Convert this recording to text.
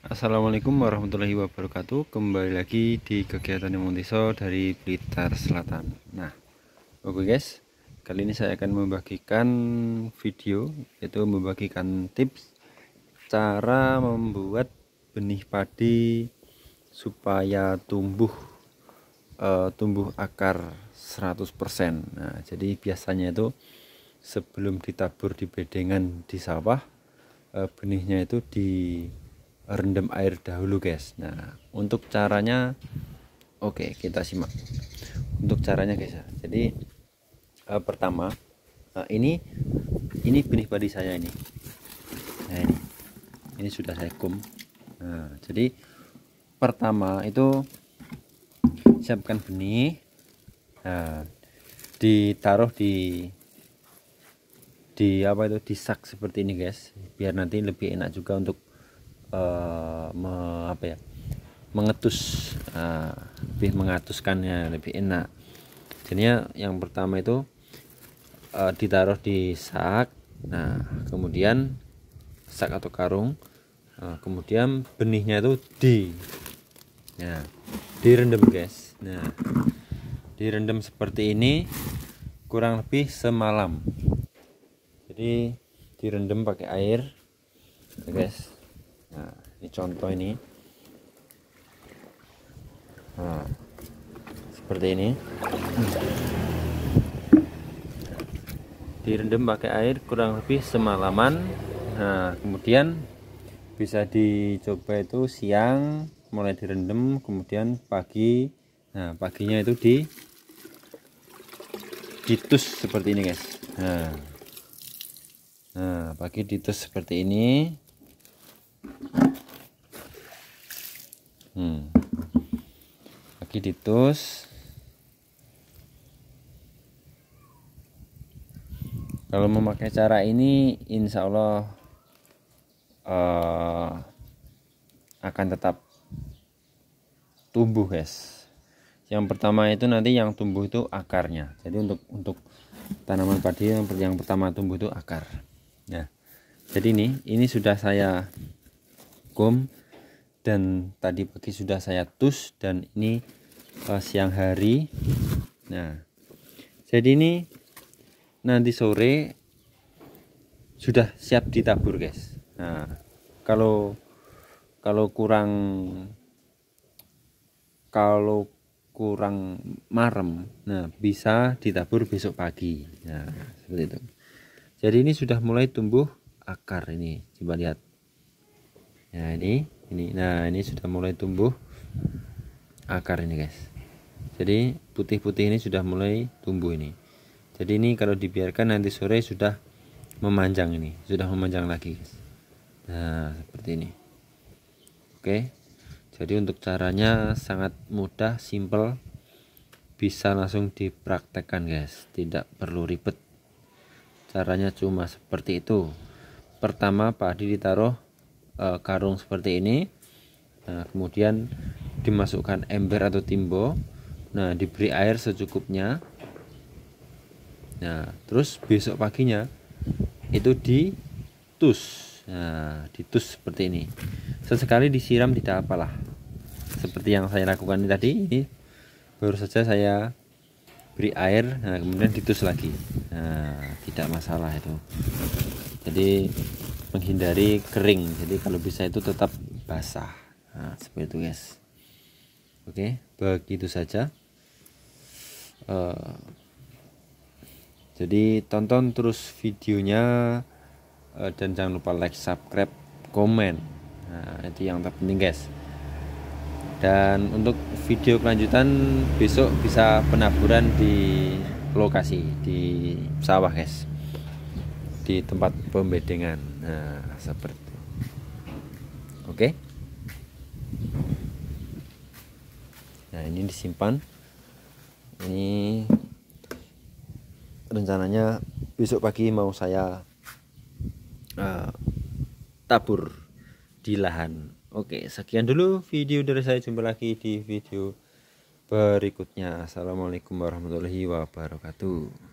Assalamualaikum warahmatullahi wabarakatuh. Kembali lagi di kegiatan Montiso dari Blitar Selatan. Nah oke guys. Kali ini saya akan membagikan video Yaitu membagikan tips Cara membuat benih padi Supaya tumbuh uh, Tumbuh akar 100% Nah jadi biasanya itu Sebelum ditabur di bedengan di sawah uh, Benihnya itu di rendam air dahulu guys. Nah untuk caranya oke okay, kita simak. Untuk caranya guys ya. Jadi uh, pertama uh, ini ini benih padi saya ini. Nah ini. Ini sudah saya kum. Nah jadi pertama itu siapkan benih. Nah ditaruh di di apa itu di sak seperti ini guys biar nanti lebih enak juga untuk uh, me, apa ya mengetus uh, lebih mengatuskannya lebih enak. Jadinya yang pertama itu uh, ditaruh di sak. Nah kemudian sak atau karung. Uh, kemudian benihnya itu di. Nah direndam guys. Nah direndam seperti ini kurang lebih semalam. Jadi direndam pakai air ya guys nah ini contoh ini. Nah seperti ini. Direndam pakai air kurang lebih semalaman. Nah kemudian bisa dicoba itu siang mulai direndam kemudian pagi. Nah paginya itu di ditus seperti ini guys. Nah. Nah pagi ditus seperti ini hmm. lagi ditus. Kalau memakai cara ini insya Allah uh, akan tetap tumbuh guys. Yang pertama itu nanti yang tumbuh itu akarnya. Jadi untuk untuk tanaman padi yang, yang pertama tumbuh itu akar. Ya jadi ini ini sudah saya gom dan tadi pagi sudah saya tus dan ini uh, siang hari. Nah jadi ini nanti sore sudah siap ditabur guys. Nah kalau kalau kurang kalau kurang marem nah bisa ditabur besok pagi. Nah seperti itu. Jadi ini sudah mulai tumbuh akar ini coba lihat. Nah ini ini nah ini sudah mulai tumbuh akar ini guys. Jadi putih-putih ini sudah mulai tumbuh ini. Jadi ini kalau dibiarkan nanti sore sudah memanjang ini sudah memanjang lagi guys. Nah seperti ini. Oke. Jadi untuk caranya sangat mudah simple. Bisa langsung dipraktekkan guys. Tidak perlu ribet. Caranya cuma seperti itu. Pertama padi ditaruh e, karung seperti ini. Nah, kemudian dimasukkan ember atau timbo. Nah diberi air secukupnya. Nah terus besok paginya itu ditus. Nah ditus seperti ini. Sesekali disiram tidak apalah. Seperti yang saya lakukan tadi ini baru saja saya beri air nah kemudian ditus lagi. Nah tidak masalah itu. Jadi menghindari kering. Jadi kalau bisa itu tetap basah. Nah, seperti itu guys. Oke begitu saja. Uh, jadi tonton terus videonya uh, dan jangan lupa like subscribe komen. Nah itu yang terpenting guys. Dan untuk video kelanjutan besok bisa penaburan di lokasi di sawah guys. Di tempat pembedengan nah seperti. Oke? Nah ini disimpan. Ini rencananya besok pagi mau saya uh, tabur di lahan. Oke sekian dulu video dari saya. Jumpa lagi di video berikutnya. Assalamualaikum warahmatullahi wabarakatuh